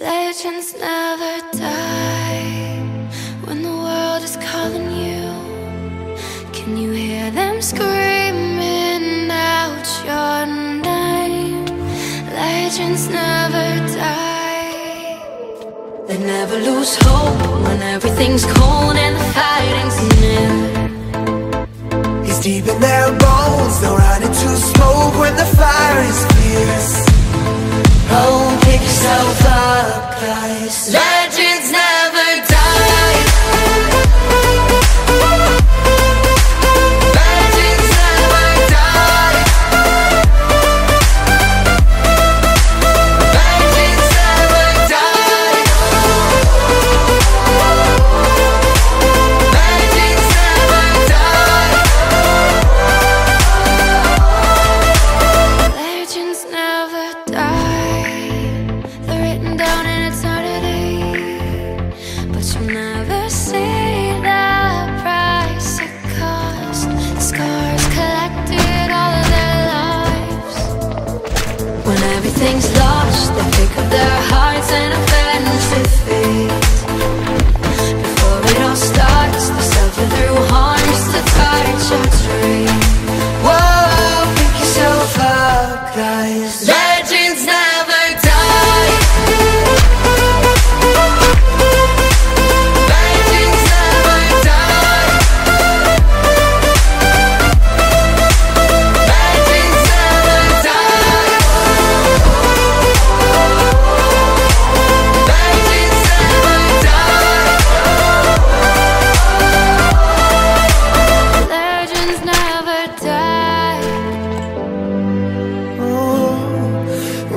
Legends never die when the world is calling you. Can you hear them screaming out your name? Legends never die. They never lose hope when everything's cold and Legends never never see the price it cost. Scars collected all their lives. When everything's lost,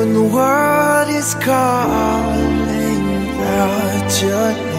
When the world is calling out your